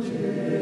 Jesus.